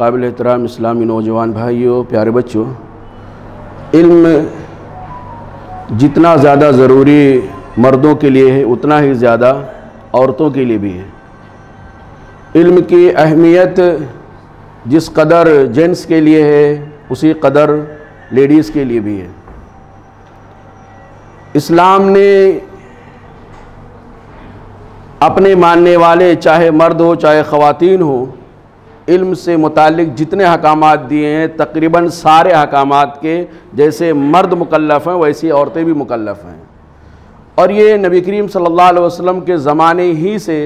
काबिल एहतराम इस्लामी नौजवान भाइयों, प्यारे बच्चों, इल्म जितना ज़्यादा ज़रूरी मर्दों के लिए है, उतना ही ज़्यादा औरतों के लिए भी है। इल्म की अहमियत जिस कदर जेंट्स के लिए है, उसी कदर लेडीज़ के लिए भी है। इस्लाम ने अपने मानने वाले, चाहे मर्द हो, चाहे ख़वातीन हो इल्म से मुतालिक जितने हकामात दिए हैं, तकरीबन सारे हकामात के जैसे मर्द मुकल्लफ़ हैं, वैसी औरतें भी मुकल्लफ़ हैं। और ये नबी करीम सल्लल्लाहु अलैहि वसल्लम के ज़माने ही से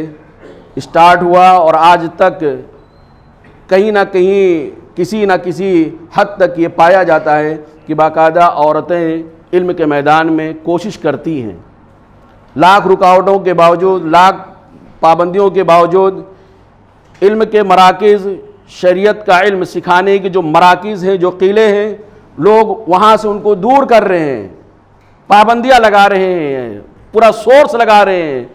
स्टार्ट हुआ और आज तक कहीं ना कहीं किसी न किसी हद तक ये पाया जाता है कि बाकायदा औरतें इल्म के मैदान में कोशिश करती हैं। लाख रुकावटों के बावजूद, लाख पाबंदियों के बावजूद इल्म के मराकज़, शरीयत का इल्म सिखाने के जो मराकज़ हैं, जो किले हैं, लोग वहाँ से उनको दूर कर रहे हैं, पाबंदियाँ लगा रहे हैं, पूरा सोर्स लगा रहे हैं,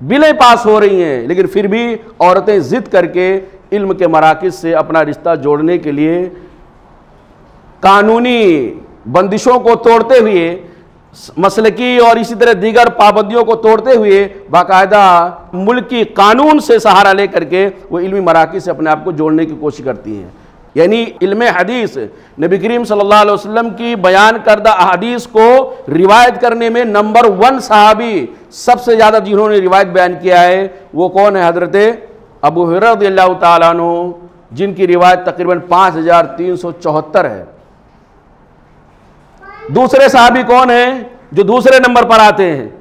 बिलें पास हो रही हैं, लेकिन फिर भी औरतें ज़िद करके इल्म के मराकज़ से अपना रिश्ता जोड़ने के लिए कानूनी बंदिशों को तोड़ते हुए मसल की और इसी तरह दीगर पाबंदियों को तोड़ते हुए बाकायदा मुल्क कानून से सहारा लेकर के वो इल्मी मराकज से अपने आप को जोड़ने की कोशिश करती हैं। यानी इल्म हदीस नबी करीम सल्लल्लाहु अलैहि वसल्लम की बयान करदा अदीस को रिवायत करने में नंबर वन सहाबी सबसे ज़्यादा जिन्होंने रिवायत बयान किया है, वो कौन है? हज़रत अबू हरद तु जिनकी रिवायत तकरीबन पाँच हज़ार तीन सौ चौहत्तर है। दूसरे साहबी कौन है जो दूसरे नंबर पर आते हैं?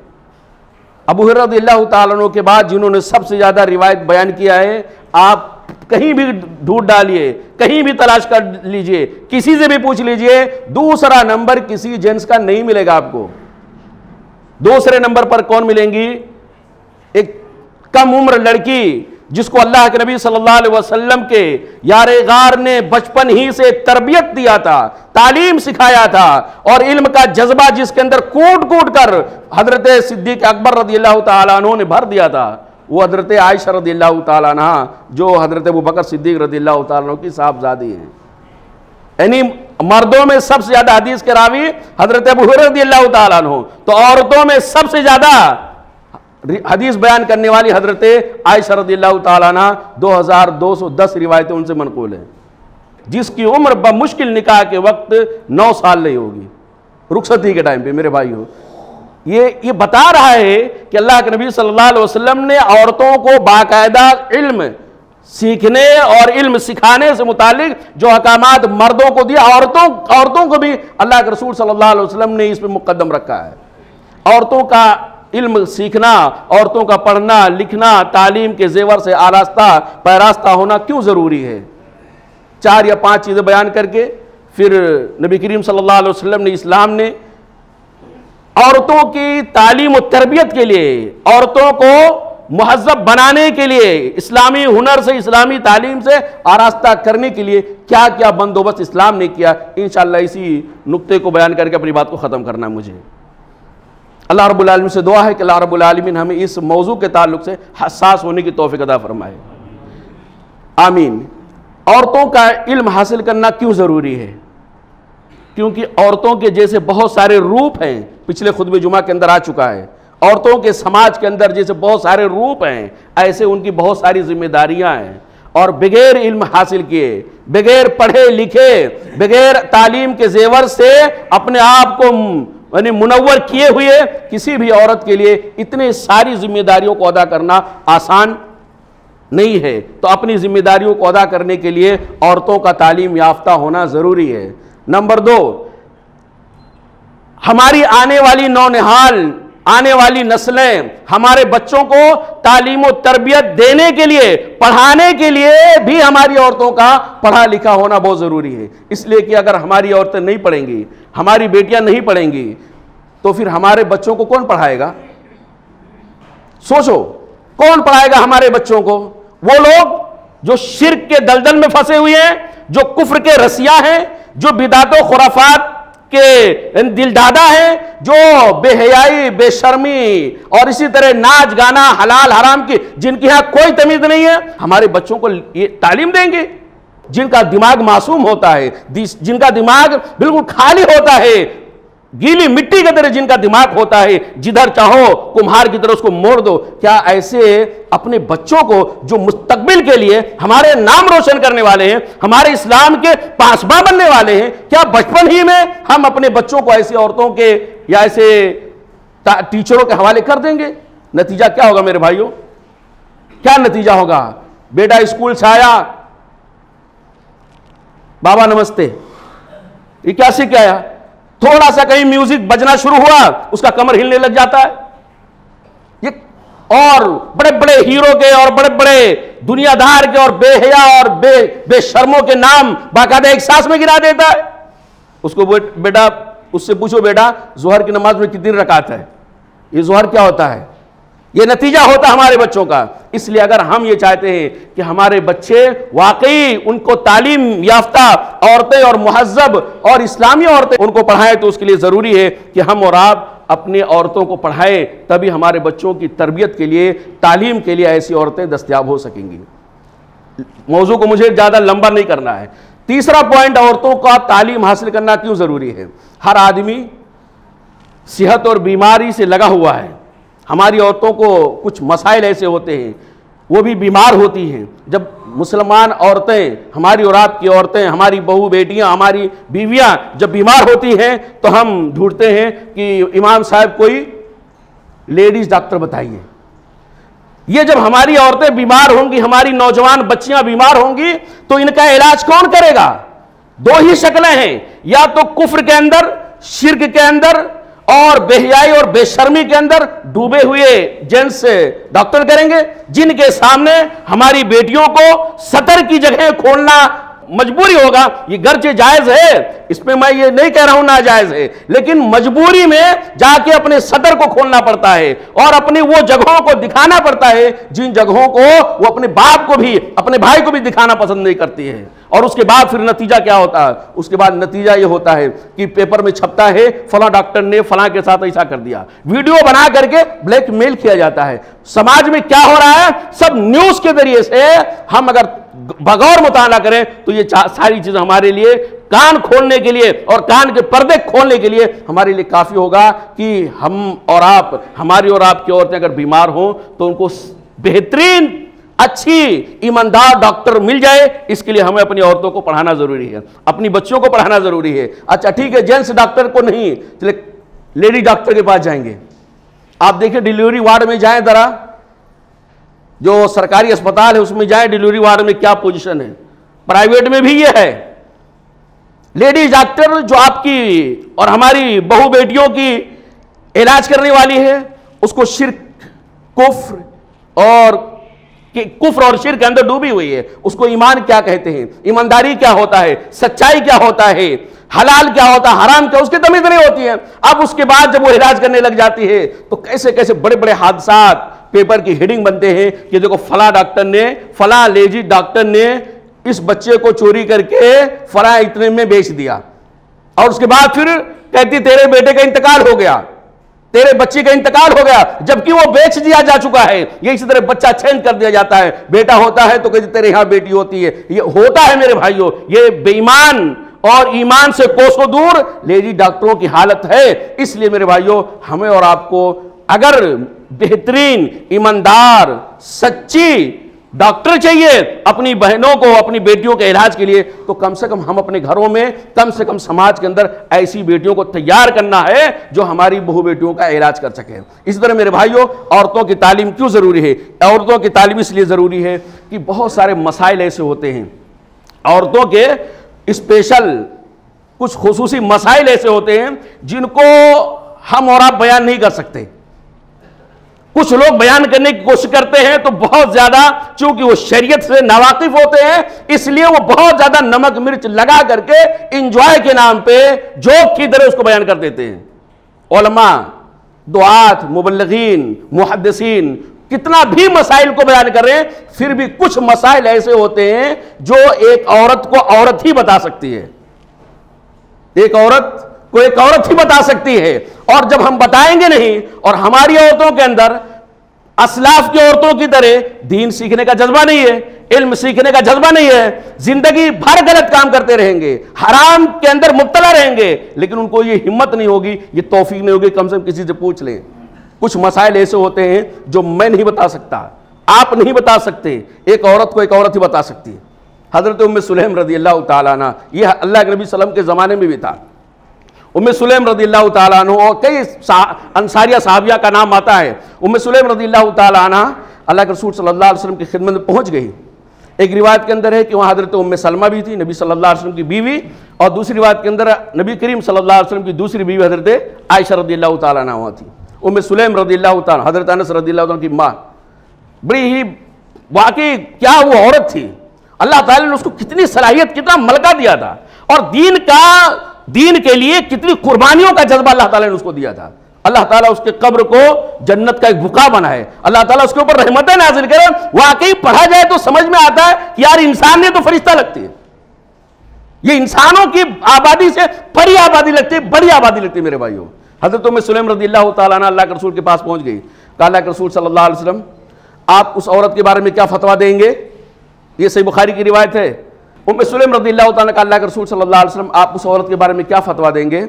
अबू हरद तु के बाद जिन्होंने सबसे ज़्यादा रिवायत बयान किया है, आप कहीं भी ढूंढ डालिए, कहीं भी तलाश कर लीजिए, किसी से भी पूछ लीजिए, दूसरा नंबर किसी जेंट्स का नहीं मिलेगा आपको। दूसरे नंबर पर कौन मिलेंगी? एक कम उम्र लड़की जिसको अल्लाह के नबी सल्लल्लाहु अलैहि वसल्लम के यार गार ने बचपन ही से तरबियत दिया था, तालीम सिखाया था और इल्म का जज्बा जिसके अंदर कूट कूट कर हज़रत सिद्दीक अकबर रदी अल्लाह ने भर दिया था, वो हज़रत आयशा रदील्ला तहा जो हज़रत अबू बकर सिद्दीक रदील्ला तु की साहबजादी हैं। यानी मर्दों में सबसे ज़्यादा हदीस के रावी हज़रत अबू रदील्ला तु तो औरतों में सबसे ज़्यादा हदीस बयान करने वाली हज़रत दो सौ दस रिवायतें उनसे मनकूल हैं। जिसकी उम्र बमुश्किल निकाह के वक्त नौ साल नहीं होगी। रुखसती के टाइम पे, मेरे भाई हो ये ये बता रहा है कि अल्लाह के नबी सल्लल्लाहु अलैहि वसल्लम ने औरतों को बाकायदा इल्म सीखने और इल्म सिखाने से मुतालिक जो अकामात मर्दों को दिया औरतों औरतों को भी अल्लाह के रसूल सल्लल्लाहु अलैहि वसल्लम ने इस पर मुकदम रखा है। औरतों का इल्म सीखना, औरतों का पढ़ना, लिखना, तालीम के जेवर से आरास्ता, पैरास्ता होना क्यों ज़रूरी है? चार या पाँच चीज़ें बयान करके, फिर नबी करीम सल्लल्लाहु अलैहि वसल्लम ने इस्लाम ने औरतों की तालीम और तरबियत के लिए, औरतों को महजब बनाने के लिए, इस्लामी हुनर से, इस्लामी तालीम से आरास्ता करने के लिए क्या क्या बंदोबस्त इस्लाम ने किया? इन इसी नुक्ते को बयान करके अपनी बात को ख़त्म करना मुझे। अल्लाह रब्बुल से दुआ है कि अल्लाह रब्बुल हमें इस मौजू के ताल्लुक से हसास होने की तोफ़ी अदा फरमाए। आमीन। औरतों का इल्म हासिल करना क्यों ज़रूरी है? क्योंकि औरतों के जैसे बहुत सारे रूप हैं, पिछले खुद जुमा के अंदर आ चुका है। औरतों के समाज के अंदर जैसे बहुत सारे रूप हैं, ऐसे उनकी बहुत सारी जिम्मेदारियाँ हैं। और बगैर इल्म हासिल किए, बगैर पढ़े लिखे, बगैर तालीम के जेवर से अपने आप को यानी मुनवर किए हुए किसी भी औरत के लिए इतने सारी जिम्मेदारियों को अदा करना आसान नहीं है। तो अपनी जिम्मेदारियों को अदा करने के लिए औरतों का तालीम याफ्ता होना ज़रूरी है। नंबर दो, हमारी आने वाली नौनिहाल, आने वाली नस्लें, हमारे बच्चों को तालीम तरबियत देने के लिए, पढ़ाने के लिए भी हमारी औरतों का पढ़ा लिखा होना बहुत ज़रूरी है। इसलिए कि अगर हमारी औरतें नहीं पढ़ेंगी, हमारी बेटियाँ नहीं पढ़ेंगी तो फिर हमारे बच्चों को कौन पढ़ाएगा? सोचो, कौन पढ़ाएगा हमारे बच्चों को? वो लोग जो शिरक के दलदल में फंसे हुए हैं, जो कुफ्र के रसिया हैं, जो बिदातो, खुराफात के दिलदादा हैं, जो बेहयाई, बेशर्मी और इसी तरह नाच गाना हलाल हराम की, जिनके यहाँ कोई तमीज नहीं है, हमारे बच्चों को ये तालीम देंगे। जिनका दिमाग मासूम होता है जिनका दिमाग बिल्कुल खाली होता है गीली मिट्टी की तरह जिनका दिमाग होता है, जिधर चाहो कुम्हार की तरह उसको मोड़ दो। क्या ऐसे अपने बच्चों को, जो मुस्तकबिल के लिए हमारे नाम रोशन करने वाले हैं, हमारे इस्लाम के पासबा बनने वाले हैं, क्या बचपन ही में हम अपने बच्चों को ऐसी औरतों के या ऐसे टीचरों के हवाले कर देंगे? नतीजा क्या होगा मेरे भाइयों? क्या नतीजा होगा? बेटा स्कूल से आया। बाबा नमस्ते। ये क्या सीख आया? थोड़ा सा कहीं म्यूज़िक बजना शुरू हुआ, उसका कमर हिलने लग जाता है। ये और बड़े बड़े हीरो के और बड़े बड़े दुनियादार के और बेहया और बे, बेशर्मों के नाम बाकायदा एक सांस में गिरा देता है। उसको बेटा, उससे पूछो, बेटा, जोहर की नमाज़ में कितनी रकात है? ये जोहर क्या होता है? ये नतीजा होता हमारे बच्चों का। इसलिए अगर हम ये चाहते हैं कि हमारे बच्चे वाकई उनको तालीम याफ्ता, औरतें और महजब और इस्लामी औरतें उनको पढ़ाएँ तो उसके लिए ज़रूरी है कि हम और आप अपनी औरतों को पढ़ाएँ, तभी हमारे बच्चों की तरबियत के लिए, तालीम के लिए ऐसी औरतें दस्तियाब हो सकेंगी। मौजू को मुझे ज़्यादा लंबा नहीं करना है। तीसरा पॉइंट, औरतों का तालीम हासिल करना क्यों ज़रूरी है? हर आदमी सेहत और बीमारी से लगा हुआ है। हमारी औरतों को कुछ मसाइल ऐसे होते हैं, वो भी बीमार होती हैं। जब मुसलमान औरतें, हमारी और आपकी औरतें, हमारी बहू बेटियाँ, हमारी बीवियाँ जब बीमार होती हैं तो हम ढूंढते हैं कि इमाम साहब कोई लेडीज़ डॉक्टर बताइए। ये जब हमारी औरतें बीमार होंगी, हमारी नौजवान बच्चियाँ बीमार होंगी तो इनका इलाज कौन करेगा? दो ही शक्लें हैं। या तो कुफ्र के अंदर, शिरक के अंदर और बेहियाई और बेशर्मी के अंदर डूबे हुए जेंट्स डॉक्टर करेंगे, जिनके सामने हमारी बेटियों को सतर की जगह खोलना मजबूरी होगा, ये गर्चे जायज़ है। इसमें मैं ये नहीं कह रहा हूँ नाजायज है, लेकिन मजबूरी में जाके अपने सदर को खोलना पड़ता है और अपनी वो जगहों को दिखाना पड़ता है, जिन जगहों को वो अपने बाप को भी, अपने भाई को भी दिखाना पसंद नहीं करती है। और उसके बाद फिर नतीजा क्या होता है? उसके बाद नतीजा ये होता है कि पेपर में छपता है, फला डॉक्टर ने फला के साथ ऐसा कर दिया। वीडियो बना करके ब्लैकमेल किया जाता है। समाज में क्या हो रहा है? सब न्यूज़ के ज़रिए से हम अगर बगौर मुताला करें तो ये सारी चीज़ें हमारे लिए, कान खोलने के लिए और कान के पर्दे खोलने के लिए हमारे लिए काफ़ी होगा कि हम और आप, हमारी और आपकी औरतें अगर बीमार हो तो उनको बेहतरीन, अच्छी, ईमानदार डॉक्टर मिल जाए, इसके लिए हमें अपनी औरतों को पढ़ाना ज़रूरी है, अपनी बच्चों को पढ़ाना ज़रूरी है। अच्छा ठीक है, जेंट्स डॉक्टर को नहीं, चले, लेडी डॉक्टर के पास जाएँगे। आप देखिए डिलीवरी वार्ड में जाएँ जरा। जो सरकारी अस्पताल है, उसमें जाए डिलीवरी वार्ड में क्या पोजीशन है? प्राइवेट में भी ये है। लेडीज़ डॉक्टर जो आपकी और हमारी बहु बेटियों की इलाज करने वाली है, उसको शिरक कुफ्र और कि कुफ्र और शिर के अंदर डूबी हुई है। उसको ईमान क्या कहते हैं? ईमानदारी क्या होता है? सच्चाई क्या होता है? हलाल क्या होता है? हराम क्या? उसकी तमीज नहीं होती है। अब उसके बाद जब वो इलाज करने लग जाती है तो कैसे कैसे बड़े बड़े हादसा पेपर की हेडिंग बनते हैं कि देखो फला डॉक्टर ने, फला लेजी डॉक्टर ने इस बच्चे को चोरी करके फला इतने में बेच दिया। और उसके बाद फिर कहती, तेरे बेटे का इंतकाल हो गया। तेरे बच्चे का इंतकाल हो गया। जबकि वो बेच दिया जा चुका है। ये इसी तरह बच्चा चेंज कर दिया जाता है। बेटा होता है तो कहते, तेरे यहाँ बेटी होती है। ये होता है मेरे भाइयों, ये बेईमान और ईमान से कोसों दूर। लेडी डॉक्टरों की हालत है। इसलिए मेरे भाइयों, हमें और आपको अगर बेहतरीन, ईमानदार, सच्ची डॉक्टर चाहिए अपनी बहनों को, अपनी बेटियों के इलाज के लिए। तो कम से कम हम अपने घरों में, कम से कम समाज के अंदर ऐसी बेटियों को तैयार करना है, जो हमारी बहु बेटियों का इलाज कर सके। इसी तरह मेरे भाइयों, औरतों की तालीम क्यों ज़रूरी है? औरतों की तालीम इसलिए ज़रूरी है कि बहुत सारे मसाइल ऐसे होते हैं। औरतों के स्पेशल कुछ खसूसी मसाइल ऐसे होते हैं, जिनको हम और आप बयान नहीं कर सकते। कुछ लोग बयान करने की कोशिश करते हैं तो बहुत ज़्यादा, चूँकि वो शरीयत से नावाकिफ होते हैं, इसलिए वो बहुत ज़्यादा नमक मिर्च लगा करके इंजॉय के नाम पे जोक की तरह उसको बयान कर देते हैं। ओलमा दुआत मुबलगिन मुहदसिन कितना भी मसाइल को बयान कर रहे हैं फिर भी कुछ मसाइल ऐसे होते हैं जो एक औरत को औरत ही बता सकती है। एक औरत को एक औरत ही बता सकती है। और जब हम बताएँगे नहीं, और हमारी औरतों के अंदर असलाफ की औरतों की तरह दीन सीखने का जज्बा नहीं है, इल्म सीखने का जज्बा नहीं है, ज़िंदगी भर गलत काम करते रहेंगे, हराम के अंदर मुबतला रहेंगे, लेकिन उनको ये हिम्मत नहीं होगी, ये तोफीक नहीं होगी कम से कम किसी से पूछ लें। कुछ मसाइल ऐसे होते हैं जो मैं नहीं बता सकता, आप नहीं बता सकते, एक औरत को एक औरत ही बता सकती है। हज़रत उम्म सुलेम रदी अल्लाह ताला ये अल्लाह के नबी सलम के ज़माने में भी था। उम्म सुलेम रदी तु और कई अंसारिया साहबिया का नाम आता है। उम्म सुलेम रदी अल्लाह तना अल्लाह के रसूल सल्लल्लाहु अलैहि वसल्लम की खिदमत में पहुँच गई। एक रिवायत के अंदर है कि वहाँ हज़रत उम्म सलमा भी थी, नबी सल्लल्लाहु अलैहि वसल्लम की बीवी, और दूसरी रिवायत के अंदर नबी करीम सल्लल्लाहु अलैहि वसल्लम की दूसरी बीवी हज़रत आयशा रदी तना वहाँ थी। उम्म सुलेम रदी अल्लाह हज़रत अनस रदी की माँ। बड़ी ही वाकई क्या वो औरत थी। अल्लाह ताला ने उसको कितनी सलाहियत, कितना मलका दिया था। और दीन का दीन के लिए कितनी कुर्बानियों का जज्बा अल्लाह ताला ने उसको दिया था। अल्लाह ताला उसके कब्र को जन्नत का एक बुका बना है अल्लाह ताला उसके ऊपर रहमतें नाजिल करे। वाकई पढ़ा जाए तो समझ में आता है कि यार इंसान ने तो फरिश्ता लगती है। ये इंसानों की आबादी से बड़ी आबादी लगती है, बड़ी आबादी लगती है मेरे भाइयों। हज़रत में सुलेम रदी अल्लाह तला के रसूल के पास पहुँच गई। अल्लाह के रसूल अलैहि वसल्लम, आप उस औरत के बारे में क्या फतवा देंगे? ये सही बुखारी की रिवायत है। उम सलेम रदी अल्लाह के रसूल सल्लल्लाहु अलैहि वसल्लम आप उस औरत के बारे में क्या फतवा देंगे?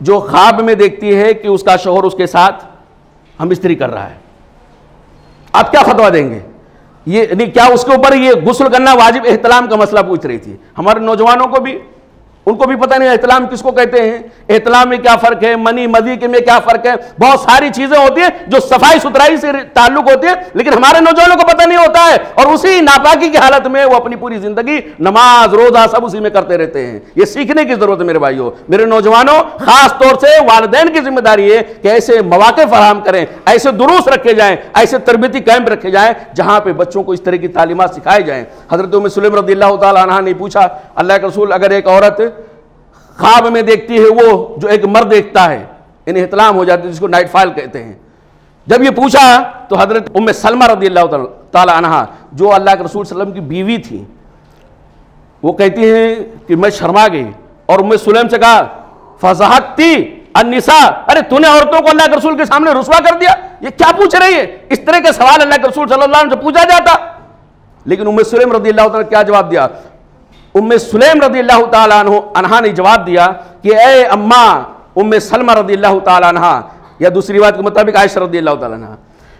जो ख्वाब में देखती है कि उसका शोहर उसके साथ हम स्त्री कर रहा है। आप क्या फतवा देंगे? ये नहीं, क्या उसके ऊपर ये गुस्ल करना वाजिब एहतलाम का मसला पूछ रही थी? हमारे नौजवानों को भी उनको भी पता नहीं एहतलाम किसको कहते हैं? एहतलाम में क्या फ़र्क है? मनी मदी के में क्या फ़र्क है? बहुत सारी चीज़ें होती है जो सफ़ाई सुथराई से ताल्लुक होती है, लेकिन हमारे नौजवानों को पता नहीं होता है। और उसी नापाकी की हालत में वो अपनी पूरी ज़िंदगी नमाज़, रोजा सब उसी में करते रहते हैं। ये सीखने की ज़रूरत है मेरे भाइयों। मेरे नौजवानों, खास तौर से वालदेन की ज़िम्मेदारी है कि ऐसे मौाक़े फराम करें, ऐसे दुरुस्त रखे जाएँ, ऐसे तरबती कैंप रखे जाएँ, जहाँ पर बच्चों को इस तरह की तालीमत सिखाई जाएँ। हज़रत सुलेम रदी अल्लाह ने पूछा, अल्लाह के रसूल, अगर एक औरत ख्वाब में देखती है वो जो एक मर्द देखता है, इन्हें इतलाम हो जाती है, जिसको नाइट फ़ाइल कहते हैं। जब ये पूछा तो हज़रत उम्म सलमा रदी अल्लाह तहा जो अल्लाह के रसूल सल्लम की बीवी थी, वो कहती हैं कि मैं शर्मा गई, और उम्म सुलेम से कहा फजाहत थी अनिसा अरे तूने औरतों को अल्लाह के रसूल के सामने रुसवा कर दिया? ये क्या पूछ रही है? इस तरह के सवाल अल्लाह के रसूल सल्लल्लाहु अलैहि वसल्लम से पूछा जाता। लेकिन उम्म सुलेम रदी अल्लाह क्या जवाब दिया? उम्म सुलेम रदी अल्लाह तहा ने जवाब दिया कि, ए अम्मा, उम्म सलमा रदी अल्लाह तहा या दूसरी बात के मुताबिक आयशा रदी अल्लाह तहा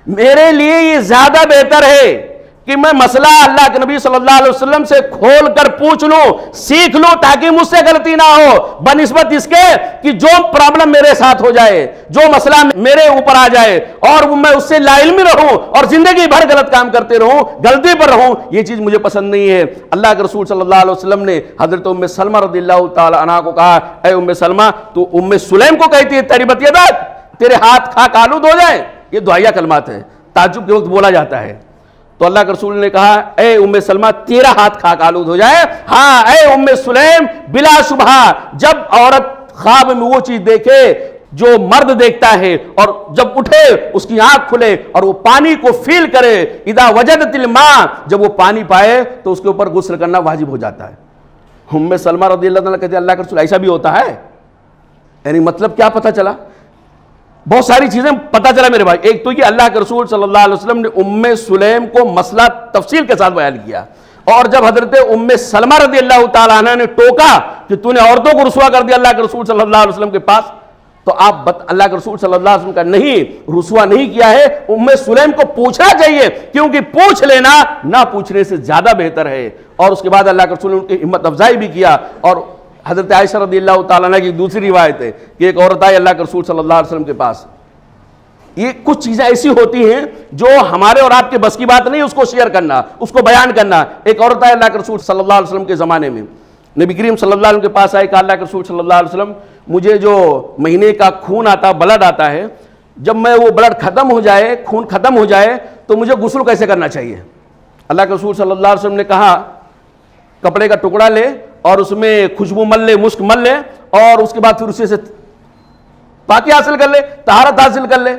मेरे लिए ये ज़्यादा बेहतर है। कि मैं मसला अल्लाह के नबी सल्लल्लाहु अलैहि वसल्लम से खोल कर पूछ लूँ, सीख लूँ, ताकि मुझसे गलती ना हो। बनस्बत इसके कि जो प्रॉब्लम मेरे साथ हो जाए, जो मसला मेरे ऊपर आ जाए, और मैं उससे लाइलमी रहूँ, और ज़िंदगी भर गलत काम करते रहूँ, गलती पर रहूँ, ये चीज़ मुझे पसंद नहीं है। अल्लाह के रसूल सल्लल्लाहु अलैहि वसल्लम ने हज़रत उम्म सलमा रदिल्लाहु ताला को कहा ए उम्म सलमा तो उम्म सुलैम को कहती है, तेरी बतियत तेरे हाथ खा आलूद हो जाए? ये दुआया कलमात है। ताजुब के वक्त बोला जाता है। तो अल्लाह के रसूल ने कहा, ए उम्मे सलमा, तेरा हाथ खाक आलूद हो जाए। हाँ ए उम्मे सुलेम, बिला सुबह जब औरत ख्वाब में वो चीज़ देखे जो मर्द देखता है और जब उठे, उसकी आँख खुले और वो पानी को फील करे, इदा वजद तिल माँ, जब वो पानी पाए तो उसके ऊपर गुस्ल करना वाजिब हो जाता है। उम्मे सलमा रदी अल्लाह कहते अल्लाह के रसूल, ऐसा भी होता है? यानी मतलब क्या पता चला? बहुत सारी चीज़ें पता चला मेरे भाई। एक तो ये अल्लाह के रसूल सल्लल्लाहु अलैहि वसल्लम ने उम्मे सुलेम को मसला तफसील के साथ बयान किया। और जब हज़रत उम्मे सलमा रदी अल्लाह तला ने टोका कि तूने औरतों को रुसवा कर दिया अल्लाह के रसूल सल्लल्लाहु अलैहि वसल्लम के पास तो आप अल्लाह के रसूल सल्लल्लाहु अलैहि वसल्लम का नहीं, रुसवा नहीं किया है। उम्मे सुलेम को पूछना चाहिए, क्योंकि पूछ लेना ना पूछने से ज़्यादा बेहतर है। और उसके बाद अल्लाह के रसूल ने उनकी हिम्मत अफजाई भी किया। और हज़रत आयशा रदी की दूसरी रिवायत है कि एक औरत आई अल्लाह के रसूल सल्लल्लाहु अलैहि वसल्लम के पास। ये कुछ चीज़ें ऐसी होती हैं जो हमारे और आपके बस की बात नहीं, उसको शेयर करना, उसको बयान करना। एक औरत आई अल्लाह के रसूल सल्लल्लाहु अलैहि वसल्लम के ज़माने में। नबी करीम सल्लल्लाहु अलैहि वसल्लम के पास आए, कहा, अल्लाह के रसूल सल्लल्लाहु अलैहि वसल्लम, मुझे जो महीने का खून आता, ब्लड आता है, जब मैं वो ब्लड ख़त्म हो जाए, खून ख़त्म हो जाए तो मुझे गुस्ल कैसे करना चाहिए? अल्लाह के रसूल सल्लल्लाहु अलैहि वसल्लम ने कहा, कपड़े का टुकड़ा ले और उसमें खुशबू मल ले मुश्क मल ले और उसके बाद फिर उसे से पाकि हासिल कर ले, तहारत हासिल कर ले।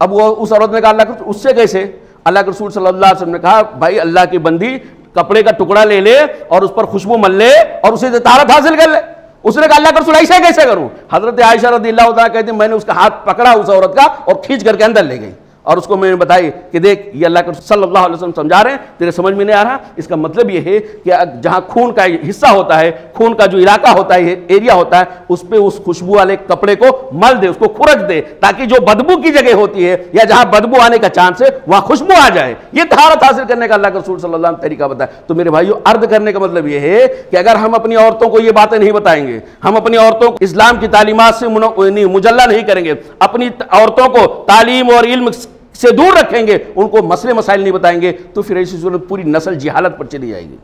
अब वो उस औरत ने कहा, अल्लाह उससे कैसे? अल्लाह के रसूल सल्लल्लाहु अलैहि वसल्लम ने कहा, भाई, अल्लाह की बंदी कपड़े का टुकड़ा ले ले और उस पर खुशबू मल ले और उसे तहारत हासिल कर ले। उसने कहा, अल्लाह के रसूल, ऐसे कैसे करूँ? हज़रत आयशा रदी अल्लाह कहती मैंने उसका हाथ पकड़ा उस औरत का और खींच करके अंदर ले गई। और उसको मैंने बताई कि देख, ये अल्लाह के सल्लल्लाहु अलैहि वसल्लम समझा रहे हैं, तेरे समझ में नहीं आ रहा? इसका मतलब ये है कि जहाँ खून का हिस्सा होता है, खून का जो इलाका होता है एरिया होता है, उस पर उस खुशबू वाले कपड़े को मल दे, उसको खुरच दे, ताकि जो बदबू की जगह होती है, या जहाँ बदबू आने का चांस है, वहाँ खुशबू आ जाए। ये तहारत हासिल करने का अल्लाह के रसूल सल्लल्लाहु तरीका बताया। तो मेरे भाइयों अर्ध करने का मतलब ये है कि अगर हम अपनी औरतों को ये बातें नहीं बताएँगे, हम अपनी औरतों को इस्लाम की तालीमत से मुजल्ला नहीं करेंगे, अपनी औरतों को तालीम और इल्म से दूर रखेंगे, उनको मसले मसाइल नहीं बताएँगे तो फिर ऐसी सूरत पूरी नस्ल जिहालत पर चली जाएगी।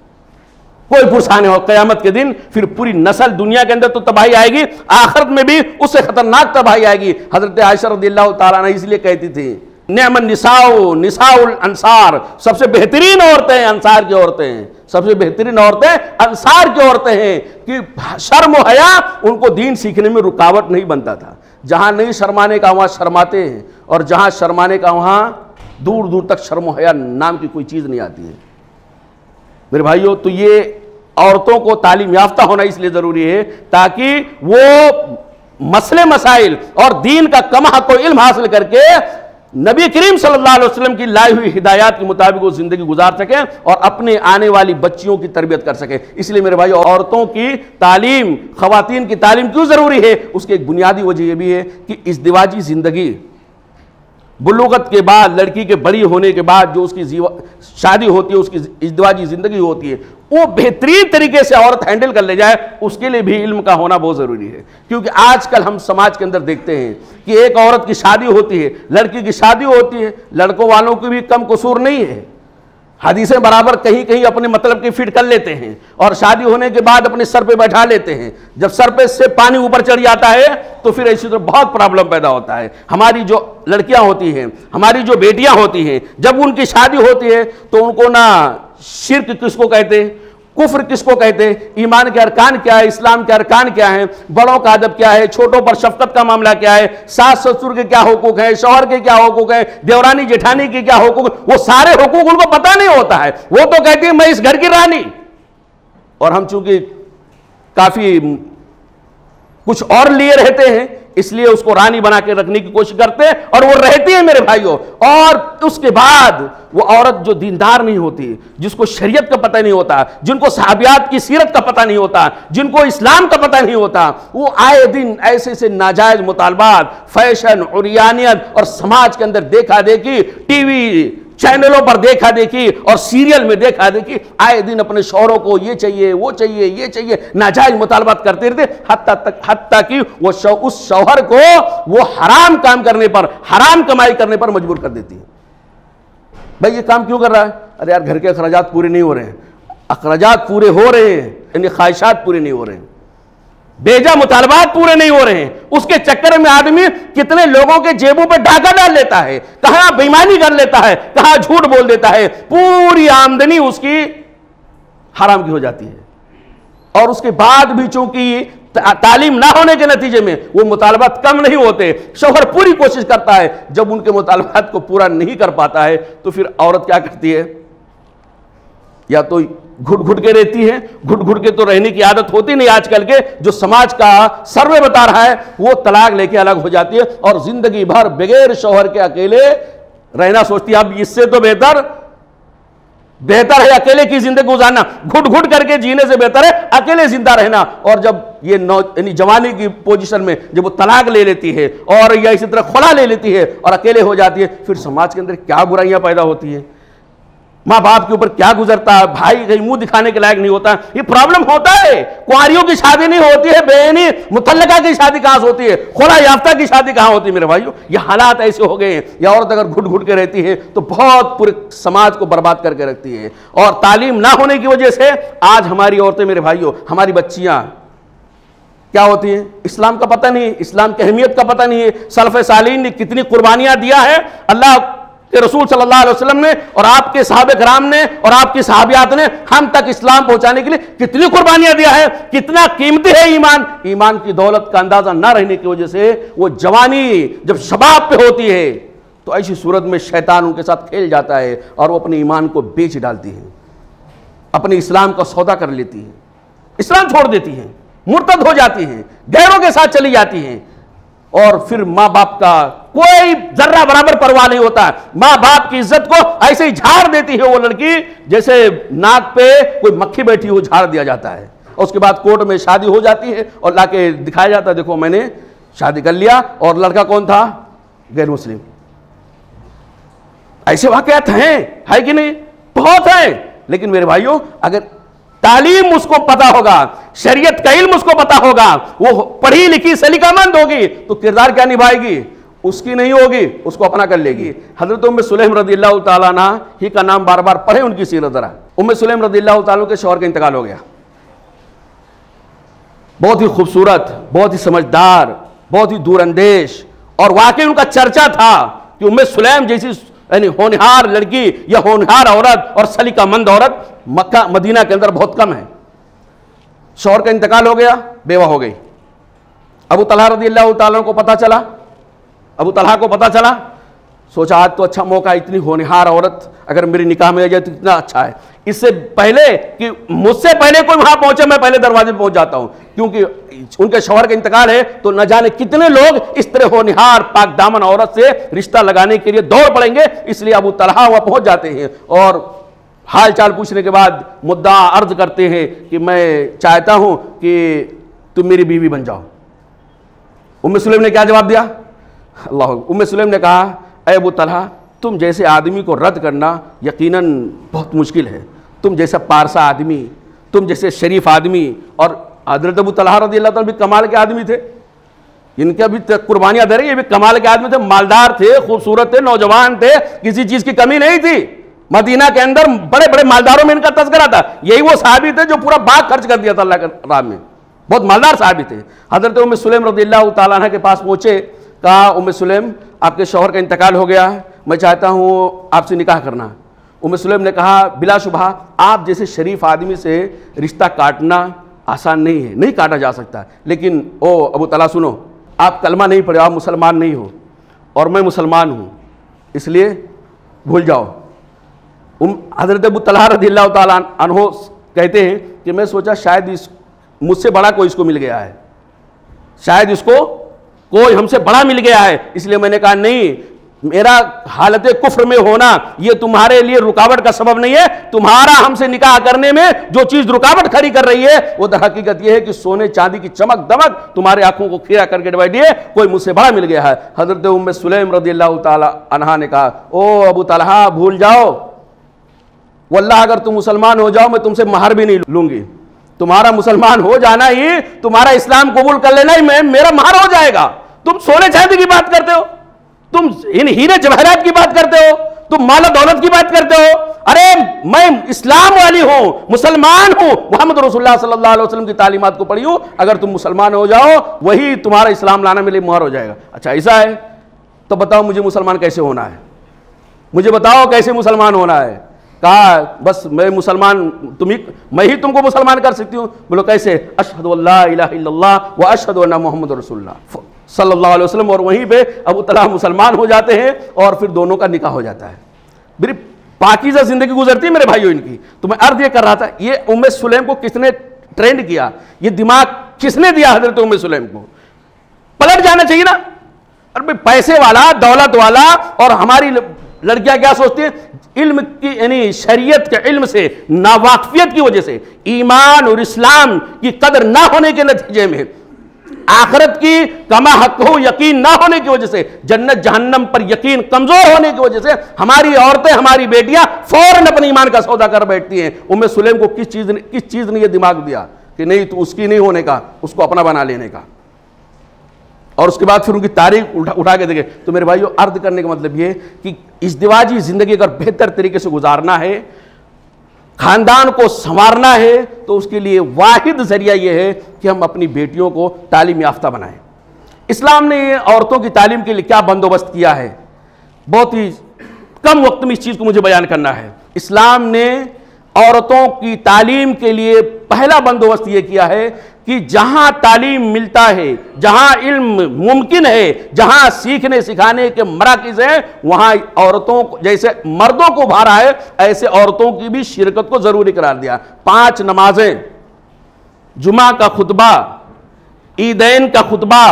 कोई पुरसाने हो, कयामत के दिन फिर पूरी नस्ल दुनिया के अंदर तो तबाही आएगी, आखिरत में भी उससे खतरनाक तबाही आएगी। हज़रत आयशर इसलिए कहती थी नमन निसाओ निसाउल अंसार। सबसे बेहतरीन औरतें अंसार की औरतें, सबसे बेहतरीन औरतें अंसार की औरतें हैं कि शर्म हया उनको दीन सीखने में रुकावट नहीं बनता था। जहाँ नहीं शर्माने का, वहाँ शर्माते हैं। और जहाँ शर्माने का वहाँ दूर दूर तक शर्म हया नाम की कोई चीज़ नहीं आती है। मेरे भाइयों तो ये औरतों को तालीम याफ्ता होना इसलिए ज़रूरी है ताकि वो मसले मसाइल और दीन का कमा को इल्म हासिल करके नबी करीम सल्लल्लाहु अलैहि वसल्लम की लाई हुई हिदायत के मुताबिक वो ज़िंदगी गुजार सके और अपने आने वाली बच्चियों की तरबियत कर सके। इसलिए मेरे भाई औरतों की तालीम खातन की तालीम क्यों ज़रूरी है? उसकी एक बुनियादी वजह यह भी है कि इस दिवाजी ज़िंदगी बुलूगत के बाद, लड़की के बड़ी होने के बाद जो उसकी शादी होती है, उसकी इजवाजी ज़िंदगी होती है, वो बेहतरीन तरीके से औरत हैंडल कर ले जाए, उसके लिए भी इल्म का होना बहुत ज़रूरी है। क्योंकि आजकल हम समाज के अंदर देखते हैं कि एक औरत की शादी होती है, लड़की की शादी होती है, लड़कों वालों की भी कम कसूर नहीं है। हदीसें बराबर कहीं कहीं अपने मतलब की फिट कर लेते हैं और शादी होने के बाद अपने सर पे बैठा लेते हैं। जब सर पे से पानी ऊपर चढ़ जाता है तो फिर ऐसी तो बहुत प्रॉब्लम पैदा होता है। हमारी जो लड़कियाँ होती हैं, हमारी जो बेटियाँ होती हैं, जब उनकी शादी होती है तो उनको ना शिरक किसको कहते हैं? कुफ्र किसको कहते हैं? ईमान के अरकान क्या है? इस्लाम के अरकान क्या है? बड़ों का अदब क्या है? छोटों पर शफकत का मामला क्या है? सास ससुर के क्या हुकूक है? शोहर के क्या हुकूक है? देवरानी जेठानी के क्या हुकूक? वो सारे हुकूक उनको पता नहीं होता है। वो तो कहती है, मैं इस घर की रानी। और हम चूँकि काफ़ी कुछ और लिए रहते हैं इसलिए उसको रानी बना के रखने की कोशिश करते हैं और वो रहती है मेरे भाइयों। और उसके बाद वो औरत जो दीनदार नहीं होती, जिसको शरीयत का पता नहीं होता, जिनको साहबियात की सीरत का पता नहीं होता, जिनको इस्लाम का पता नहीं होता, वो आए दिन ऐसे ऐसे नाजायज मुतालबात, फ़ैशन और और समाज के अंदर देखा देखी टीवी चैनलों पर देखा देखी और सीरियल में देखा देखी आए दिन अपने शोहरों को ये चाहिए वो चाहिए ये चाहिए नाजायज मुतालबात करते रहते हत्या हत्या की वो शौ, उस शौहर को वो हराम काम करने पर हराम कमाई करने पर मजबूर कर देती है। भाई ये काम क्यों कर रहा है? अरे यार घर के अखराज पूरे नहीं हो रहे हैं। अखराज पूरे हो रहे हैं यानी ख्वाहिशात पूरे नहीं हो रहे हैं। बेजा मुतालबात पूरे नहीं हो रहे हैं। उसके चक्कर में आदमी कितने लोगों के जेबों पर डाका डाल लेता है, कहाँ बेईमानी कर लेता है, कहाँ झूठ बोल देता है। पूरी आमदनी उसकी हराम की हो जाती है। और उसके बाद भी चूँकि तालीम ना होने के नतीजे में वो मुतालबात कम नहीं होते, शोहर पूरी कोशिश करता है, जब उनके मुतालबात को पूरा नहीं कर पाता है तो फिर औरत क्या करती है? या तो घुट घुट के रहती है घुट घुट के तो रहने की आदत होती नहीं आजकल के, जो समाज का सर्वे बता रहा है, वो तलाक लेके अलग हो जाती है और ज़िंदगी भर बगैर शोहर के अकेले रहना सोचती है। अब इससे तो बेहतर बेहतर है अकेले की ज़िंदगी गुजारना। घुट घुट करके जीने से बेहतर है अकेले ज़िंदा रहना। और जब ये यानी जवानी की पोजीशन में जब वो तलाक ले लेती है और या इसी तरह खुला ले लेती है और अकेले हो जाती है, फिर समाज के अंदर क्या बुराइयाँ पैदा होती है? माँ बाप के ऊपर क्या गुजरता है? भाई कहीं मुँह दिखाने के लायक नहीं होता। ये प्रॉब्लम होता है। कुआरियों की शादी नहीं होती है बेनी मुतलका की शादी कहाँ से होती है? खोला याफ्ता की शादी कहाँ होती है, मेरे भाइयों? ये हालात ऐसे हो गए हैं। या औरत अगर घुट घुट के रहती है तो बहुत पूरे समाज को बर्बाद करके रखती है। और तालीम ना होने की वजह से आज हमारी औरतें, मेरे भाइयों, हमारी बच्चियाँ, क्या होती है? इस्लाम का पता नहीं, इस्लाम की अहमियत का पता नहीं है। सल्फ सालीन ने कितनी कुर्बानियाँ दिया है। अल्लाह कि रसूल सल्लल्लाहु अलैहि वसल्लम ने और आपके साहब कराम ने और आपकी साहबियात ने हम तक इस्लाम पहुँचाने के लिए कितनी कुर्बानियाँ दिया है, कितना कीमती है ईमान। ईमान की दौलत का अंदाज़ा ना रहने की वजह से वो जवानी जब शबाब पे होती है तो ऐसी सूरत में शैतान उनके साथ खेल जाता है और वो अपने ईमान को बेच डालती है, अपने इस्लाम का सौदा कर लेती है, इस्लाम छोड़ देती है, मुर्तद हो जाती है, गैरों के साथ चली जाती हैं और फिर माँ बाप का कोई जर्रा बराबर परवाह नहीं होता। माँ बाप की इज़्ज़त को ऐसे ही झाड़ देती है वो लड़की, जैसे नाक पे कोई मक्खी बैठी हो, झाड़ दिया जाता है। और उसके बाद कोर्ट में शादी हो जाती है और लाके दिखाया जाता है, देखो मैंने शादी कर लिया और लड़का कौन था? गैर मुस्लिम। ऐसे वाकयात हैं, है कि नहीं? बहुत है। लेकिन मेरे भाइयों, अगर तालीम उसको पता होगा, शरीयत का इल्म उसको पता होगा, वो पढ़ी लिखी सलीकामंद होगी तो किरदार क्या निभाएगी? उसकी नहीं होगी, उसको अपना कर लेगी। हज़रत उम्म सुलेम रदी अल्लाह ही का नाम बार बार पढ़े उनकी सीरत जरा। उम्म सुलेम रदी अल्लाह के शौहर का इंतकाल हो गया। बहुत ही खूबसूरत, बहुत ही समझदार, बहुत ही दूरंदेश, और वाकई उनका चर्चा था कि उम्म सुलेम जैसी यानी होनहार लड़की, या होनहार औरत और सलीका मंद औरत, मक्का, मदीना के अंदर बहुत कम है। शौहर का इंतकाल हो गया, बेवा हो गई। अबू तलहा रदी अल्लाह को पता चला, अबू तलहा को पता चला सोचा, आज तो अच्छा मौका इतनी होनहार औरत, अगर मेरी निकाह में आ जाए तो इतना अच्छा है। इससे पहले कि मुझसे पहले कोई वहाँ पहुँचे, मैं पहले दरवाजे पहुँच जाता हूँ। क्योंकि उनके शोहर का इंतकाल है तो न जाने कितने लोग इस तरह होनहार, पाक दामन औरत से रिश्ता लगाने के लिए दौड़ पड़ेंगे। इसलिए अबू तलहा वहाँ पहुँच जाते हैं। और हाल चाल पूछने के बाद मुद्दा अर्ज़ करते हैं कि मैं चाहता हूँ कि तुम मेरी बीवी बन जाओ। उम्म सुलेम ने क्या जवाब दिया? अल्लाह, उम्म सुलेम ने कहा "ऐ अबू तलहा तुम जैसे आदमी को रद्द करना यकीनन बहुत मुश्किल है। तुम जैसा पारसा आदमी, तुम जैसे शरीफ आदमी और हज़रत अबू तलहा रदी अल्लाह भी कमाल के आदमी थे। इनके भी कुर्बानियाँ दे रही ये भी कमाल के आदमी थे, मालदार थे, खूबसूरत थे, नौजवान थे, किसी चीज़ की कमी नहीं थी। मदीना के अंदर बड़े बड़े मालदारों में इनका तस्करा था। यही वो साहबी थे जो पूरा बाग खर्च कर दिया था अल्लाह के राह में। बहुत मालदार साहबी थे। हज़रत उम सुलेम रदी अल्लाह तआला के पास पहुँचे कहा उम सुलेम, आपके शोहर का इंतकाल हो गया है, मैं चाहता हूँ आपसे निकाह करना। उम सुलेम ने कहा, बिला बिलाशुबा आप जैसे शरीफ आदमी से रिश्ता काटना आसान नहीं है, नहीं काटा जा सकता। लेकिन, ओ अबू तला, सुनो, आप कलमा नहीं पढ़े आप मुसलमान नहीं हो, और मैं मुसलमान हूँ, इसलिए भूल जाओ। उम, हज़रत अबू तलहा रदी अल्लाह अनहो कहते हैं कि, मैं सोचा शायद इस, मुझसे बड़ा कोई इसको मिल गया है, शायद इसको कोई हमसे बड़ा मिल गया है। इसलिए मैंने कहा, नहीं, मेरा हालत कुफ्र में होना यह तुम्हारे लिए रुकावट का सबब नहीं है। तुम्हारा हमसे निकाह करने में जो चीज़ रुकावट खड़ी कर रही है, वो दर हकीकत ये है कि सोने चांदी की चमक दमक तुम्हारे आँखों को खीरा करके दिए, कोई मुझसे बड़ा मिल गया है। हज़रत उम्म सुलेम रदी अल्लाह ने कहा, ओ अबू तलहा, भूल जाओ। वल्लाह, अगर तुम मुसलमान हो जाओ, मैं तुमसे महर भी नहीं लूँगी। तुम्हारा मुसलमान हो जाना ही, तुम्हारा इस्लाम कबूल कर लेना ही, मैं, मेरा महर हो जाएगा। तुम सोने चांदी की बात करते हो, तुम इन हीरे जवाहरात की बात करते हो, तुम माल दौलत की बात करते हो। अरे, मैं इस्लाम वाली हूँ, मुसलमान हूँ। मोहम्मद रसूलुल्लाह सल्लल्लाहु अलैहि वसल्लम की तालीमात को पढ़ी हूँ। अगर तुम मुसलमान हो जाओ, वही तुम्हारा इस्लाम लाना मेरे लिए मुहर हो जाएगा। अच्छा ऐसा है? तो बताओ मुझे मुसलमान कैसे होना है? मुझे बताओ कैसे मुसलमान होना है? कहा, बस मैं मुसलमान, तुम ही, मैं ही तुमको मुसलमान कर सकती हूँ। बोलो, कैसे? अशहद व अशहद मोहम्मद रसुल्लाह सल्लल्लाहु अलैहि वसल्लम, और वहीं पे अबू तला मुसलमान हो जाते हैं, और फिर दोनों का निकाह हो जाता है। मेरी पाकिजा ज़िंदगी गुजरती है मेरे भाइयों इनकी तो मैं अर्थ ये कर रहा था, ये उम्मे सुलेम को किसने ट्रेंड किया? ये दिमाग किसने दिया हज़रत उम्मे सुलेम को? पलट जाना चाहिए ना। अरे पैसे वाला, दौलत वाला, और हमारी लड़कियाँ क्या सोचती हैं? इल्म की, यानी शरीयत के इल्म से, नावाकफियत की वजह से, ईमान और इस्लाम की कदर ना होने के नतीजे में आखरत की कमा हक हो यकीन ना होने की वजह से, जन्नत जहन्नम पर यकीन कमज़ोर होने की वजह से, हमारी औरतें, हमारी बेटियाँ फ़ौरन अपने ईमान का सौदा कर बैठती हैं। उम्मे सुलेम को किस चीज़ ने, किस चीज़ ने यह दिमाग दिया? कि नहीं तो उसकी नहीं होने का, उसको अपना बना लेने का। और उसके बाद फिर उनकी तारीख उठा उठा के देखे। तो मेरे भाइयों अर्थ करने का मतलब ये कि इस दिवाजी ज़िंदगी अगर बेहतर तरीके से गुजारना है खानदान को संवारना है तो उसके लिए वाहिद ज़रिया यह है कि हम अपनी बेटियों को तालीम याफ्ता बनाएँ। इस्लाम ने औरतों की तालीम के लिए क्या बंदोबस्त किया है? बहुत ही कम वक्त में इस चीज़ को मुझे बयान करना है। इस्लाम ने औरतों की तालीम के लिए पहला बंदोबस्त यह किया है कि जहाँ तालीम मिलता है, जहाँ इल्म मुमकिन है, जहाँ सीखने सिखाने के मराकज हैं, वहाँ औरतों को, जैसे मर्दों को भारा है, ऐसे औरतों की भी शिरकत को ज़रूरी करार दिया। पाँच नमाजें जुमा का खुतबा, ईदैन का खुतबा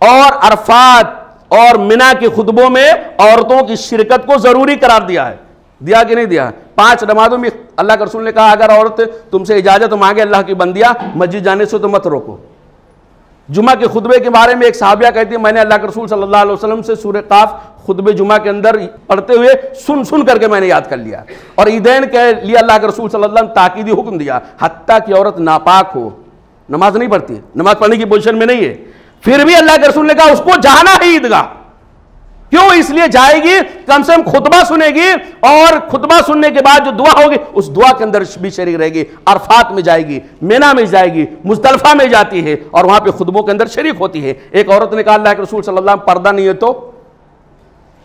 और अरफात और मिना के खुतबों में औरतों की शिरकत को ज़रूरी करार दिया है। दिया कि नहीं दिया? पाँच नमाजों में अल्लाह के रसूल ने कहा, अगर औरत तुमसे इजाज़त मांगे अल्लाह की बंदिया, मस्जिद जाने से तो मत रोको। जुमा के खुतबे के बारे में एक साहबिया कहती है, मैंने अल्लाह के रसूल सल्लल्लाहु अलैहि वसल्लम से सूर्य काफ खुतबे जुमा के अंदर पढ़ते हुए सुन सुन करके मैंने याद कर लिया। और ईदैन के लिए अल्लाह के रसूल सल्लल्लाहु अलैहि ताकीदी हुक्म दिया, हत्ता की औरत नापाक हो। नमाज़ नहीं पढ़ती, नमाज़ पढ़ने की पोजिशन में नहीं है। फिर भी अल्लाह के रसूल ने कहा, उसको जाना है ईदगाह। क्यों इसलिए जाएगी? कम से कम खुतबा सुनेगी और खुतबा सुनने के बाद जो दुआ होगी, उस दुआ के अंदर भी शरीक रहेगी, अरफात में जाएगी, मेना में जाएगी, मुस्तलफा में जाती है और वहाँ पे खुतबों के अंदर शरीक होती है। एक औरत ने कहा रसूल सल्लल्लाहु अलैहि पर्दा नहीं है तो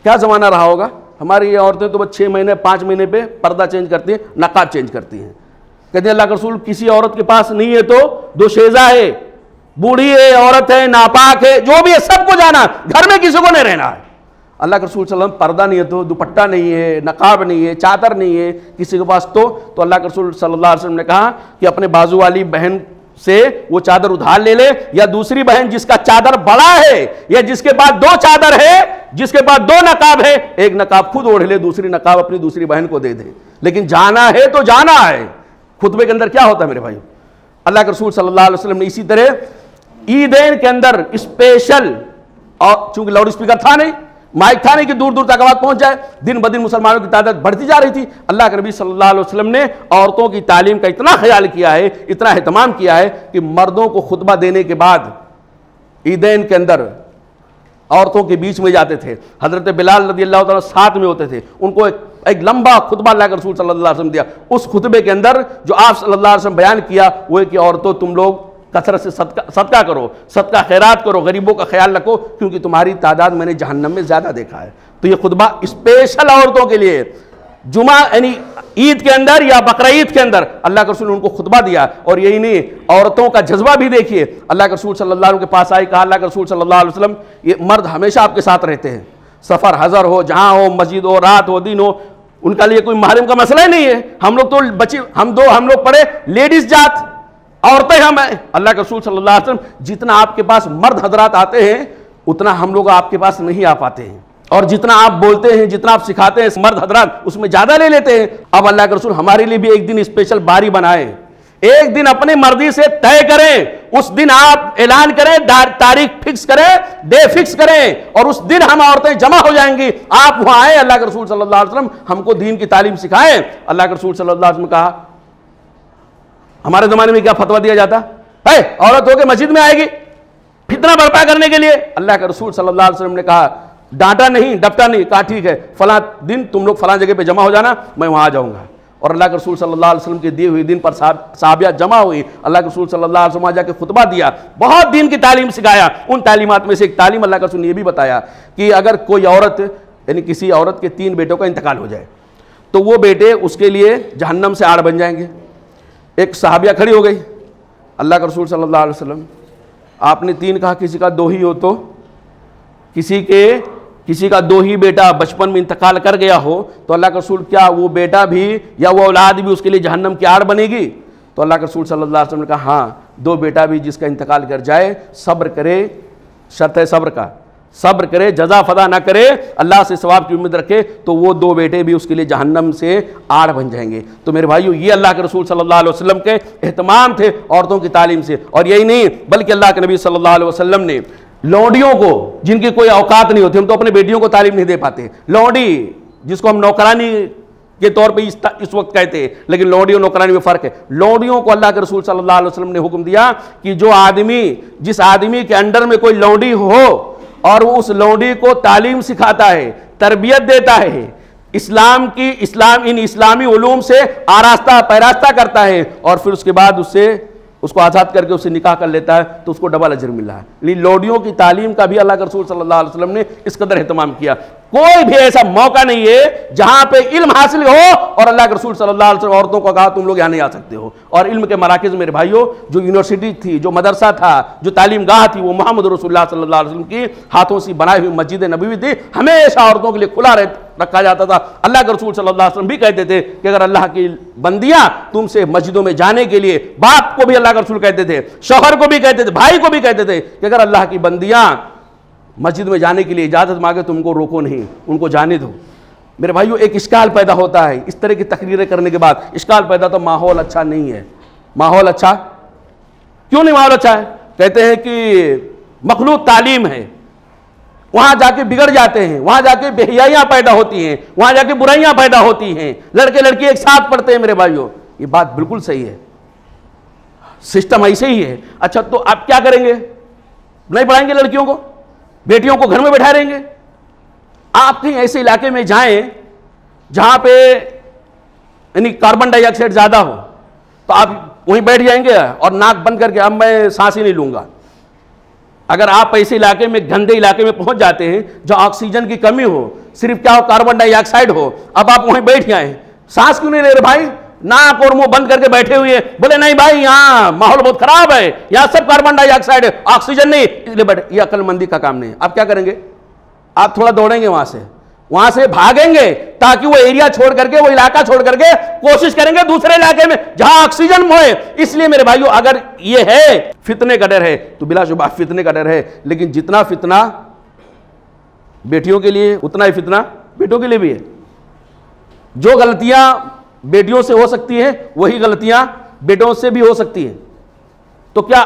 क्या जमाना रहा होगा? हमारी ये औरतें तो बस छह महीने, पाँच महीने पे पर्दा चेंज करती हैं, नकाब चेंज करती हैं। कहते हैं, अल्लाह के रसूल, किसी औरत के पास नहीं है तो दो शेजा है, बूढ़ी है, औरत है, नापाक है, जो भी है, सबको जाना घर में किसी को नहीं रहना है। अल्लाह के रसूल सल्लम पर्दा नहीं है तो दुपट्टा नहीं है, नकाब नहीं है, चादर नहीं है किसी के पास तो तो अल्लाह के रसूल सल्लल्लाहु अलैहि वसल्लम ने कहा कि अपने बाजू वाली बहन से वो चादर उधार ले ले, या दूसरी बहन जिसका चादर बड़ा है, या जिसके पास दो चादर है, जिसके पास दो नकाब है, एक नकाब खुद ओढ़ ले, दूसरी नकाब अपनी दूसरी बहन को दे दे। लेकिन जाना है तो जाना है। खुतबे के अंदर क्या होता है मेरे भाई अल्लाह के रसूल सल्लल्लाहु अलैहि वसल्लम ने इसी तरह ईदेन के अंदर स्पेशल, और चूँकि लाउड स्पीकर था नहीं माइक था नहीं कि दूर दूर तक आवाज़ पहुँच जाए। दिन ब दिन मुसलमानों की तादाद बढ़ती जा रही थी। अल्लाह के नबी सल्लल्लाहु अलैहि वसल्लम ने औरतों की तालीम का इतना ख्याल किया है इतना अहतमाम किया है कि मर्दों को खुतबा देने के बाद ईदैन के अंदर औरतों के बीच में जाते थे। हज़रत बिलाल रदी अल्लाह साथ में होते थे। उनको एक, एक लंबा खुतबा के रसूल सल्लल्लाहु अलैहि वसल्लम दिया। उस खुतबे के अंदर जो आप सल्लल्लाहु अलैहि वसल्लम बयान किया वो है कि औरतों तुम लोग कसरत से सदका सदका करो, सदका खैरात करो, गरीबों का ख्याल रखो, क्योंकि तुम्हारी तादाद मैंने जहन्नम में ज़्यादा देखा है। तो ये खुतबा स्पेशल औरतों के लिए जुमा, यानी ईद के अंदर या बकर ईद के अंदर, अल्लाह के रसूल ने उनको खुतबा दिया। और यही नहीं, औरतों का जज्बा भी देखिए। अल्लाह के रसूल सल्लल्लाहु अलैहि के पास आई कहा, अल्लाह के रसूल सल्लल्लाहु अलैहि वसल्लम, ये मर्द हमेशा आपके साथ रहते हैं। सफ़र हज़र हो, जहाँ हो, मस्जिद हो, रात हो, दिन हो, उनका लिए कोई महरम का मसला ही नहीं है। हम लोग तो बच्चे हम दो, हम लोग पढ़े, लेडीज़ जात औरतें हम हैं। अल्लाह के रसूल सल्लल्लाहु अलैहि वसल्लम जितना आपके पास मर्द हजरात आते हैं, उतना हम लोग आपके पास नहीं आ पाते हैं। और जितना आप बोलते हैं, जितना आप सिखाते हैं, मर्द हजरात, उसमें ज़्यादा ले लेते हैं। अब अल्लाह के रसूल हमारे लिए भी एक दिन स्पेशल बारी बनाए। एक दिन अपनी मर्ज़ी से तय करें। उस दिन आप ऐलान करें तारीख फिक्स करें डे फिक्स करें। और उस दिन हम औरतें जमा हो जाएँगी। आप वहाँ आए, अल्लाह के रसूल सल्लल्लाहु अलैहि वसल्लम हमको दीन की तालीम सिखाएँ। अल्लाह के रसूल सल्लल्लाहु अलैहि वसल्लम कहा हमारे ज़माने में क्या फतवा दिया जाता? है, औरत होकर मस्जिद में आएगी, फितना बर्पा करने के लिए। अल्लाह के रसूल सल्लल्लाहु अलैहि वसल्लम ने कहा, डांटा नहीं, डपटा नहीं। कहा, ठीक है, फला दिन तुम लोग फला जगह पे जमा हो जाना, मैं वहाँ आ जाऊँगा। और अल्लाह के रसूल सल्लल्लाहु अलैहि वसल्लम के दिए हुए दिन पर साहबिया जमा हुई। अल्लाह के रसूल सल्लल्लाहु अलैहि वसल्लम जाके खुतबा दिया। बहुत दिन की तालीम सिखाया। उन तालीमत में से एक तालीम अल्लाह के रसूल ने यह भी बताया कि अगर कोई औरत, यानी किसी औरत के तीन बेटों का इंतकाल हो जाए तो वो बेटे उसके लिए जहन्नम से आड़ बन जाएँगे। एक साहबिया खड़ी हो गई। अल्लाह के रसूल सल्लल्लाहु अलैहि वसल्लम, आपने तीन कहा, किसी का दो ही हो तो? किसी के, किसी का दो ही बेटा बचपन में इंतकाल कर गया हो तो अल्लाह के रसूल क्या वो बेटा भी या वो औलाद भी उसके लिए जहन्नम की आड़ बनेगी? तो अल्लाह के रसूल सल्लल्लाहु अलैहि वसल्लम ने कहा हाँ दो बेटा भी जिसका इंतकाल कर जाए, सब्र करे, शर्त है सब्र का। सब्र करे जजा फदा ना करे अल्लाह से सवाब की उम्मीद रखे तो वो दो बेटे भी उसके लिए जहन्नम से आड़ बन जाएँगे। तो मेरे भाइयों ये अल्लाह के रसूल सल्लल्लाहु अलैहि वसल्लम के अहतमाम थे औरतों की तालीम से। और यही नहीं बल्कि अल्लाह के नबी सल्लल्लाहु अलैहि वसल्लम ने लौंडियों को जिनकी कोई औकात नहीं होती हम तो अपने बेटियों को तालीम नहीं दे पाते। लौंडी जिसको हम नौकरानी के तौर पे इस, इस वक्त कहते हैं लेकिन लौंडी और नौकरानी में फ़र्क है। लौंडियों को अल्लाह के रसूल सल्लल्लाहु अलैहि वसल्लम ने हुक्म दिया कि जो आदमी जिस आदमी के अंडर में कोई लौंडी हो और वो उस लौंडी को तालीम सिखाता है, तरबियत देता है। इस्लाम की, इस्लाम, इन इस्लामी ूम से आरास्ता, पैरास्ता करता है और फिर उसके बाद उससे, उसको आज़ाद करके उससे निकाह कर लेता है तो उसको डबल अजर मिला है। लेकिन लोडियों की तालीम का भी अल्लाह के रसूल सल्लल्लाहु अलैहि वसल्लम ने इस कदर अहतमाम किया। कोई भी ऐसा मौका नहीं है जहाँ पे इल्म हासिल हो और अल्लाह के रसूल सल्लल्लाहु अलैहि वसल्लम औरतों को कहा, तुम लोग यहाँ नहीं आ सकते हो। और इल्म के मराकज मेरे भाइयों, जो यूनिवर्सिटी थी, जो मदरसा था, जो तालीम गाह थी, वो मोहम्मद रसुल्ला सल्लल्लाहु अलैहि वसल्लम की हाथों से बनाई हुई मस्जिद नबी थी, हमेशा औरतों के लिए खुला रह, रखा जाता था। अल्लाह के रसूल सल्लल्लाहु अलैहि वसल्लम भी कहते थे कि अगर अल्लाह की बंदियाँ तुमसे मस्जिदों में जाने के लिए, बाप को भी अल्लाह के रसूल कहते थे, शोहर को भी कहते थे, भाई को भी कहते थे कि अगर अल्लाह की बंदियाँ मस्जिद में जाने के लिए इजाज़त मांगे तो उनको रोको नहीं, उनको जाने दो। मेरे भाइयों, एक इश्काल पैदा होता है। इस तरह की तकरीरें करने के बाद इश्काल पैदा तो माहौल अच्छा नहीं है। माहौल अच्छा? क्यों नहीं माहौल अच्छा है? कहते हैं कि मखलूक तालीम है। वहाँ जाके बिगड़ जाते हैं। वहाँ जाके बेहियाइयाँ पैदा होती हैं। वहाँ जाके बुराइयाँ पैदा होती हैं। लड़के लड़की एक साथ पढ़ते हैं मेरे भाइयों। ये बात बिल्कुल सही है। सिस्टम ऐसे ही है। अच्छा तो आप क्या करेंगे? नहीं पढ़ाएँगे लड़कियों को? बेटियों को घर में बैठा रहेंगे आप कहीं ऐसे इलाके में जाएँ जहाँ पे यानी कार्बन डाइऑक्साइड ज़्यादा हो तो आप वहीं बैठ जाएँगे और नाक बंद करके, अब मैं सांस ही नहीं लूँगा। अगर आप ऐसे इलाके में, गंदे इलाके में पहुँच जाते हैं जो ऑक्सीजन की कमी हो, सिर्फ़ क्या हो कार्बन डाइऑक्साइड हो, अब आप वहीं बैठ जाए। सांस क्यों नहीं ले रहे भाई? नाक और मुँह बंद करके बैठे हुए बोले, नहीं भाई, यहाँ माहौल बहुत खराब है। यहाँ सब कार्बन डाइऑक्साइड है ऑक्सीजन नहीं। इसलिए बैठे ये अकलमंदी का काम नहीं आप क्या करेंगे? आप थोड़ा दौड़ेंगे वहाँ से। वहाँ से भागेंगे ताकि वो एरिया छोड़ करके, वो इलाका छोड़ करके कोशिश करेंगे दूसरे इलाके में, जहाँ ऑक्सीजन मोए इसलिए मेरे भाइयों, अगर ये है, फितने का डर है तो बिलाशुबा, फितने का डर है। लेकिन जितना फितना बेटियों के लिए, उतना ही फितना बेटों के लिए भी है। जो गलतियाँ बेटियों से हो सकती है, वही गलतियाँ बेटों से भी हो सकती है। तो क्या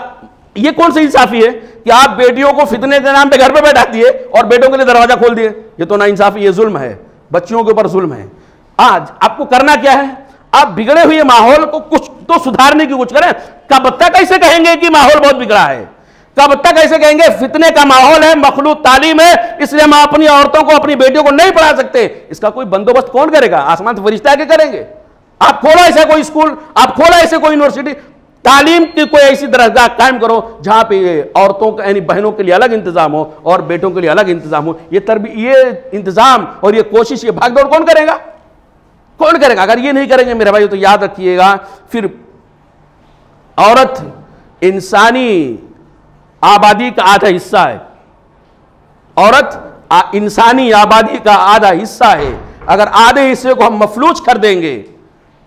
ये कौन सी इंसाफी है कि आप बेटियों को फितने के नाम पे घर पे बैठा दिए और बेटों के लिए दरवाज़ा खोल दिए? ये तो ना इंसाफी, ये जुल्म है। बच्चियों के ऊपर जुल्म है। आज आपको करना क्या है? आप बिगड़े हुए माहौल को कुछ तो सुधारने की कुछ करें। कब तक ऐसे कहेंगे कि माहौल बहुत बिगड़ा है? कब तक ऐसे कहेंगे, फितने का माहौल है मखलूत तालीम है, इसलिए हम अपनी औरतों को, अपनी बेटियों को नहीं पढ़ा सकते। इसका कोई बंदोबस्त कौन करेगा? आसमान से फरिश्ता के करेंगे। आप खोलो ऐसा कोई स्कूल, आप खोलो ऐसे कोई यूनिवर्सिटी तालीम की कोई ऐसी दरगाह कायम करो जहाँ पे औरतों का, यानी बहनों के लिए अलग इंतज़ाम हो और बेटों के लिए अलग इंतज़ाम हो। ये तरबी, ये इंतज़ाम और ये कोशिश, ये भागदौड़ कौन करेगा? कौन करेगा? अगर ये नहीं करेंगे मेरे भाई तो याद रखिएगा, फिर औरत इंसानी आबादी का आधा हिस्सा है। औरत इंसानी आबादी का आधा हिस्सा है। अगर आधे हिस्से को हम मफलूज कर देंगे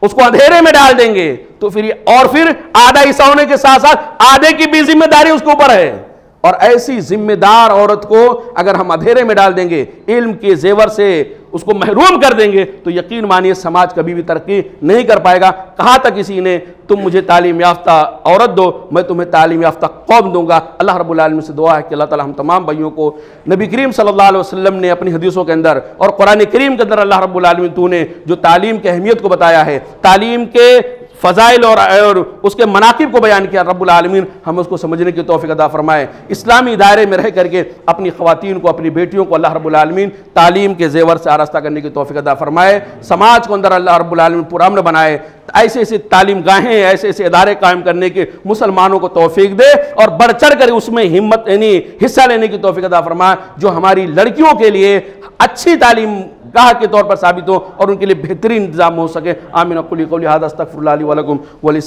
उसको अंधेरे में डाल देंगे। तो फिर और फिर आधा हिस्सा होने के साथ साथ आधे की भी ज़िम्मेदारी उसके ऊपर है। और ऐसी जिम्मेदार औरत को अगर हम अंधेरे में डाल देंगे, इल्म के जेवर से उसको महरूम कर देंगे तो यकीन मानिए समाज कभी भी तरक्की नहीं कर पाएगा। कहाँ तक किसी ने, तुम मुझे तालीम याफ्ता औरत दो, मैं तुम्हें तालीम याफ्ता कौम दूँगा। अल्लाह रब्बुल से दुआ है कि अल्लाह ताला हम तमाम भाइयों को नबी करीम सल्लल्लाहु अलैहि वसल्लम ने अपनी हदीसों के अंदर और कुरान करीम के अंदर अल्लाह रब्बुल आलमीन तूने जो तालीम की अहमियत को बताया है, तालीम के फ़जाइल और, और उसके मनाकिब को बयान किया रब्बुल आलमीन हम उसको समझने की तोफ़ी अदा फरमाए। इस्लामी दायरे में रह करके अपनी ख़वातीन को अपनी बेटियों को अल्लाह रब्बुल आलमीन तालीम के जेवर से आरास्ता करने की तोफ़ी अदा फरमाए। समाज को अंदर अल्लाह रब्बुल आलमीन पुरान बनाए। ऐसे ऐसे तालीम गाहें ऐसे ऐसे इदारे कायम करने के मुसलमानों को तोफ़ीक दे और बढ़ चढ़ कर उसमें हिम्मत यानी हिस्सा लेने की तोफ़ी अदा फरमाए जो हमारी लड़कियों के लिए अच्छी तालीम गाह के तौर पर साबित हो और उनके लिए बेहतरीन इंतज़ाम हो सके। आमिन। अकुली कौली अस्तफ़ुल्लाकुम वली